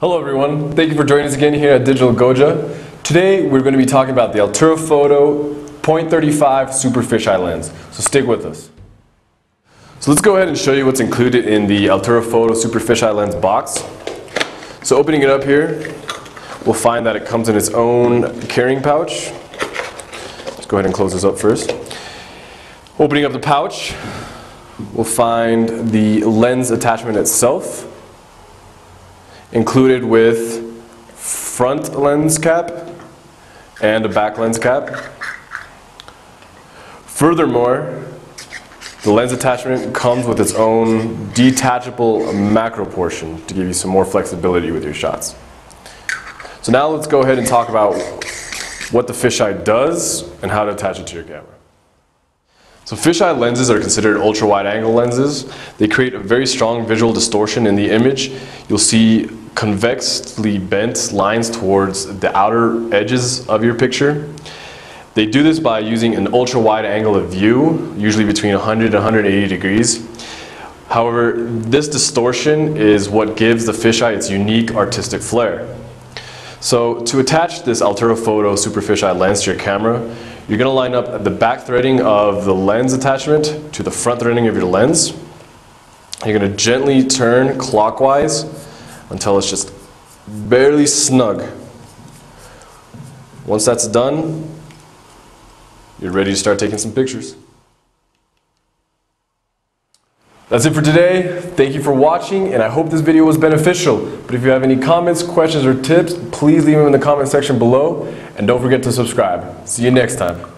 Hello everyone, thank you for joining us again here at Digital Goja. Today we're going to be talking about the Altura Photo .35 Super Fisheye lens, so stick with us. So let's go ahead and show you what's included in the Altura Photo Super Fisheye lens box. So opening it up here, we'll find that it comes in its own carrying pouch. Let's go ahead and close this up first. Opening up the pouch, we'll find the lens attachment itself, included with front lens cap and a back lens cap. Furthermore, the lens attachment comes with its own detachable macro portion to give you some more flexibility with your shots. So now let's go ahead and talk about what the fisheye does and how to attach it to your camera. So fisheye lenses are considered ultra wide angle lenses. They create a very strong visual distortion in the image. You'll see convexly bent lines towards the outer edges of your picture. They do this by using an ultra wide angle of view, usually between 100 and 180 degrees. However, this distortion is what gives the fisheye its unique artistic flair. So to attach this Altura Photo Super Fisheye lens to your camera, you're going to line up the back threading of the lens attachment to the front threading of your lens. You're going to gently turn clockwise until it's just barely snug. Once that's done, you're ready to start taking some pictures. That's it for today. Thank you for watching, and I hope this video was beneficial. But if you have any comments, questions, or tips, please leave them in the comment section below, and don't forget to subscribe. See you next time.